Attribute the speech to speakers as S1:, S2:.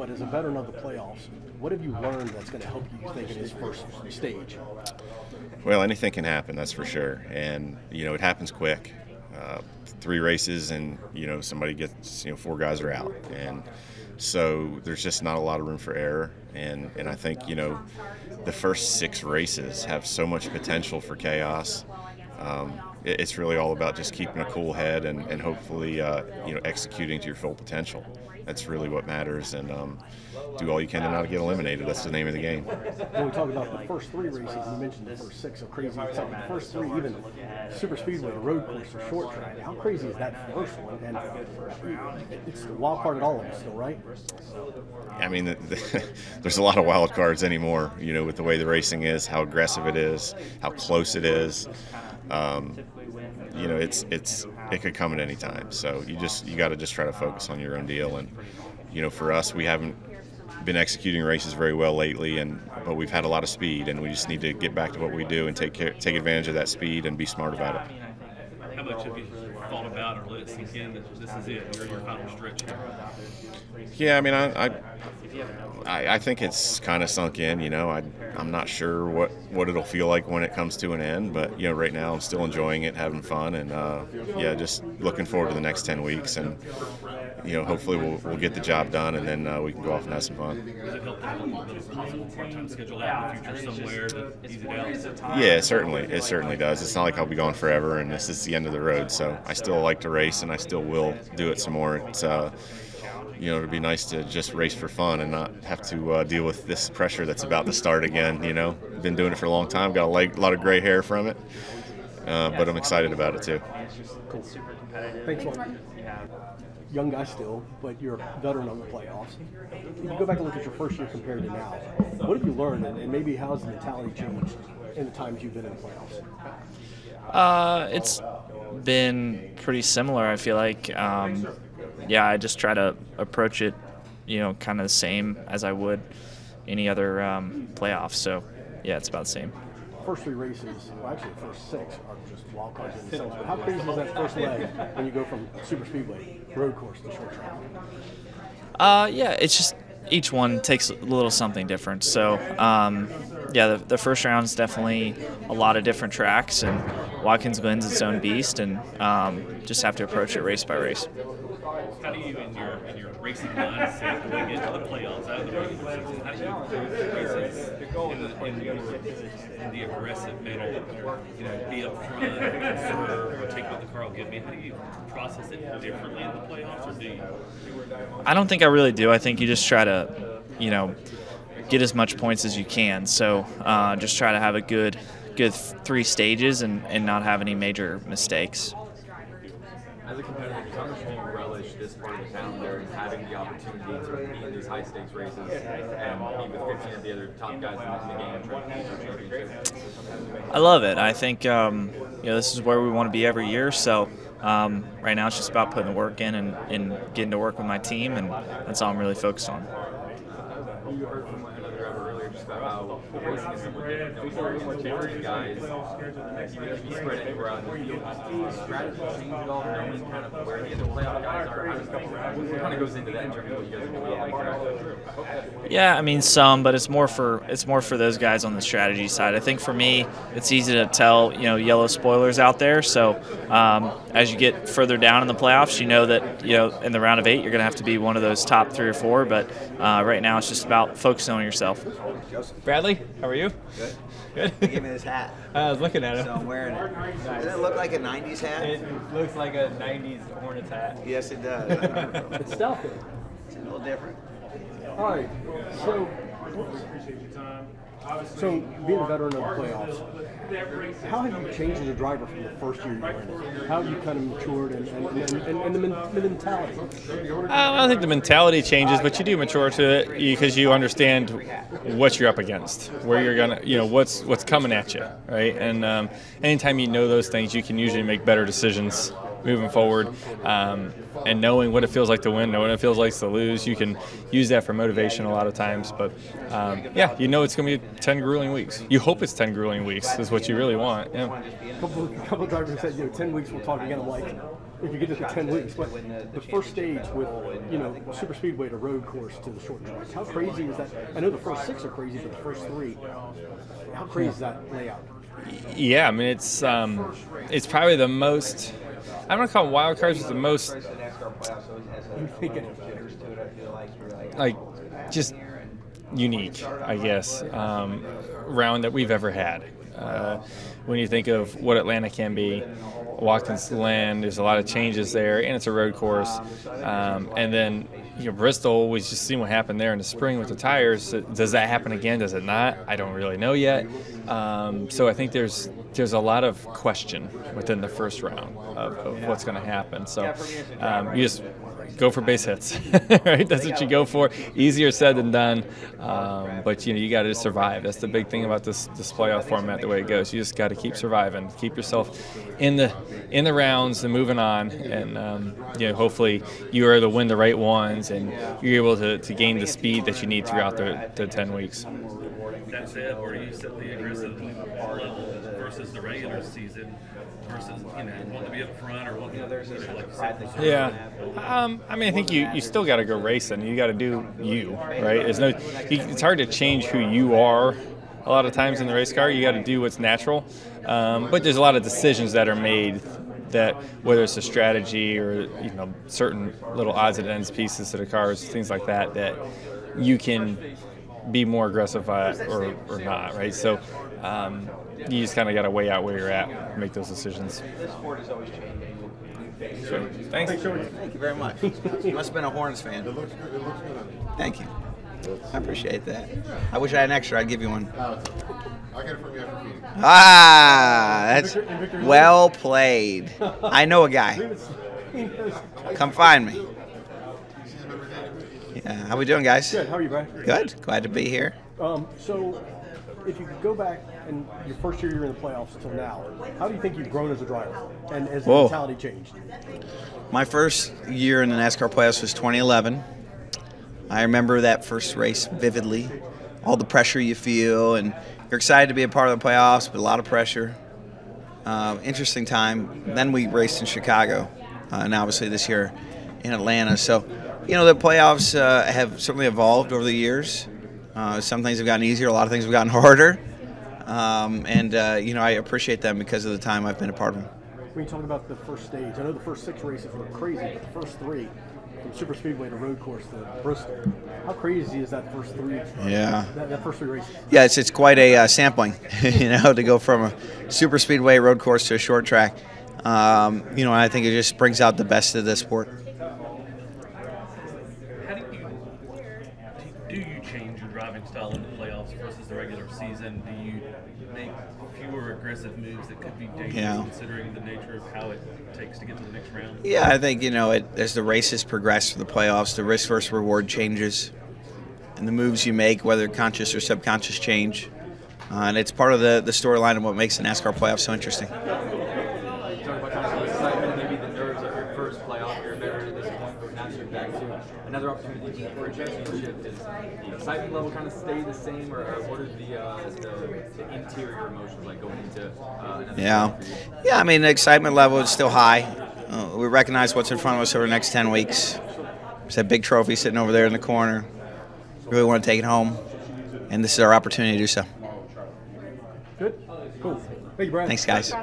S1: but as a veteran of the playoffs, what have you learned that's going to help you think in this first stage?
S2: Well, anything can happen, that's for sure, and you know it happens quick. Uh, three races, and you know somebody gets, you know, four guys are out, and so there's just not a lot of room for error. And and I think you know the first six races have so much potential for chaos. Um, it, it's really all about just keeping a cool head and, and hopefully uh, you know executing to your full potential. That's really what matters, and um, do all you can to not get eliminated. That's the name of the game.
S1: When we talk about the first three races, you mentioned the first six, so crazy. It's like the first three, even super speedway, road course, or short track. How crazy is that first one? And it's the wild card at all of them still, right?
S2: I mean, the, the, there's a lot of wild cards anymore. You know, with the way the racing is, how aggressive it is, how close it is. Um, you know, it's it's it could come at any time. So you just you got to just try to focus on your own deal. And you know, for us, we haven't been executing races very well lately, and but we've had a lot of speed, and we just need to get back to what we do and take care, take advantage of that speed and be smart about it.
S3: How much have you thought about or let it sink in that this is it? You're your final stretch.
S2: Yeah, I mean, I, I I, I, think it's kind of sunk in. You know, I, I'm not sure what, what it'll feel like when it comes to an end, but you know, right now I'm still enjoying it, having fun, and uh, yeah, just looking forward to the next 10 weeks, and you know, hopefully we'll, we'll get the job done, and then uh, we can go off and have some fun. Yeah, it certainly, it certainly does. It's not like I'll be gone forever, and this is the end of the road. So I still like to race, and I still will do it some more. It's uh, you know, it'd be nice to just race for fun and not have to uh, deal with this pressure that's about to start again. You know, been doing it for a long time, got a lot of gray hair from it, uh, but I'm excited about it too.
S1: Cool. Thanks, Mark. Young guy still, but you're a veteran of the playoffs. If you go back and look at your first year compared to now, what have you learned, and maybe how's the mentality changed in the times you've been in the playoffs?
S4: Uh, it's been pretty similar. I feel like. Um, yeah, I just try to approach it, you know, kind of the same as I would any other um, playoff. So, yeah, it's about the same.
S1: First three races, well, actually, the first six are just wild cards in themselves. But how crazy is that first leg when you go from super speedway, road course, to short track?
S4: Uh, yeah, it's just each one takes a little something different. So, um, yeah, the, the, first round is definitely a lot of different tracks, and Watkins Glen's its own beast, and um, just have to approach it race by race
S3: how do you, in your in your racing mindset, going into the playoffs, out of the regular season, how do you approach races in the, in, your, in the aggressive manner? You know, be up front, conserve, or take what the car will give me. How do you process it differently in the playoffs, or do you?
S4: I don't think I really do. I think you just try to, you know, get as much points as you can. So uh, just try to have a good good three stages and, and not have any major mistakes.
S5: As a competitor, how much do you this part of the calendar and having the opportunity to be in these high stakes races and be with 15 of the other top guys in the game and try to win championship?
S4: I love it. I think um, you know this is where we want to be every year. So um, right now it's just about putting the work in and, and getting to work with my team, and that's all I'm really focused on
S5: you heard from another driver earlier just about how racing is somewhat different now for guys. Even if you spread anywhere out in the field, does the strategy change at all, knowing kind of where the other playoff guys are? How does what kind of goes into that in terms of what you guys are doing?
S4: Yeah, I mean some, but it's more for it's more for those guys on the strategy side. I think for me, it's easy to tell you know yellow spoilers out there. So um, as you get further down in the playoffs, you know that you know in the round of eight you're going to have to be one of those top three or four. But uh, right now it's just about about focusing on yourself.
S6: Joseph.
S7: Bradley, how are you?
S6: Good.
S7: Good.
S6: He gave me this hat.
S7: I was looking at it.
S6: So I'm wearing it. Nice. Does it look like a 90s hat?
S7: It looks like a 90s Hornets hat.
S6: Yes, it does.
S1: it's stealthy.
S6: It's a little different.
S1: All right. So, so being a veteran of the playoffs, how have you changed as a driver from the first year you were in it? How have you kind of matured and, and, and, and, the, mentality?
S7: I don't think the mentality changes, but you do mature to it because you understand what you're up against, where you're gonna, you know, what's what's coming at you, right? And um, anytime you know those things, you can usually make better decisions moving forward. Um, and knowing what it feels like to win, knowing what it feels like to lose, you can use that for motivation a lot of times. But um, yeah, you know it's going to be 10 grueling weeks. You hope it's 10 grueling weeks, is what you really want. Yeah.
S1: A couple, couple drivers said, you know, 10 weeks we'll talk again. I'm like, if you get to the 10 weeks, but the first stage with, you know, super speedway to road course to the short track, how crazy is that? I know the first six are crazy, but the first three, how crazy is that layout?
S7: Yeah, I mean it's um, it's probably the most. I'm gonna call it wild cards. It's the most like just unique, I guess, um, round that we've ever had. Uh, when you think of what Atlanta can be, Watkins Glen, there's a lot of changes there, and it's a road course. Um, and then you know Bristol, we just seen what happened there in the spring with the tires. Does that happen again? Does it not? I don't really know yet. Um, so I think there's there's a lot of question within the first round of, of what's going to happen. So um, you just go for base hits, right? That's what you go for. Easier said than done, um, but you know you got to survive. That's the big thing about this this playoff format, the way it goes. You just got to keep surviving, keep yourself in the in the rounds and moving on, and um, you know hopefully you are able to win the right ones and you're able to, to gain the speed that you need throughout the, the 10 weeks.
S3: That said, where do you set the aggressive level versus the regular season versus you know wanting to be up front or wanting to you know, like you
S7: Yeah, um, I mean, I think you, you still got to go racing. You got to do you, right? There's no, you, it's hard to change who you are. A lot of times in the race car, you got to do what's natural. Um, but there's a lot of decisions that are made that whether it's a strategy or you know certain little odds and ends pieces to the cars, things like that, that you can be more aggressive at or, or not, right? So um, you just kind of got to weigh out where you're at, make those decisions. Sure. Thanks.
S6: Thank you very much. You must have been a Horns fan. It looks good. It looks good. Thank you. I appreciate that. I wish I had an extra. I'd give you one.
S8: I'll get it from you after meeting.
S6: Ah, that's well played. I know a guy. Come find me. Yeah, how we doing, guys?
S1: Good. How are you, Brian?
S6: Good. Glad to be here.
S1: Um, so, if you could go back and your first year you're in the playoffs till now, how do you think you've grown as a driver and has the
S6: Whoa.
S1: mentality changed?
S6: My first year in the NASCAR playoffs was 2011. I remember that first race vividly. All the pressure you feel, and you're excited to be a part of the playoffs, but a lot of pressure. Uh, interesting time. Then we raced in Chicago, uh, and obviously this year in Atlanta. So, you know, the playoffs uh, have certainly evolved over the years. Uh, some things have gotten easier, a lot of things have gotten harder. Um, and, uh, you know, I appreciate them because of the time I've been a part of them.
S1: When you talk about the first stage, I know the first six races were crazy, but the first three, from super speedway to road course to Bristol, how crazy is that first three?
S6: Yeah.
S1: That, that first three races.
S6: Yeah, it's, it's quite a uh, sampling, you know, to go from a super speedway road course to a short track. Um, you know, I think it just brings out the best of the sport.
S3: How do you do you change your driving style in the playoffs versus the regular season? Do you make fewer aggressive moves that could be dangerous
S6: Yeah.
S3: considering the nature of how it takes to get to the next round?
S6: Yeah, I think you know, it, as the races progress through the playoffs, the risk versus reward changes, and the moves you make, whether conscious or subconscious, change. Uh, and it's part of the, the storyline of what makes the NASCAR playoffs so interesting.
S5: Talking about kind of the excitement, maybe the nerves of your first playoff. You're better at this point, but now you're back to another opportunity for a championship. Does the excitement level kind of stay the same, or, or what are the, uh, the, the interior emotions like going into uh, another
S6: Yeah,
S5: playoff for you?
S6: yeah. I mean, the excitement level is still high. Uh, we recognize what's in front of us over the next ten weeks. It's that big trophy sitting over there in the corner. Really want to take it home, and this is our opportunity to do so.
S1: Good. Cool. Thank you, Brian.
S6: Thanks, guys.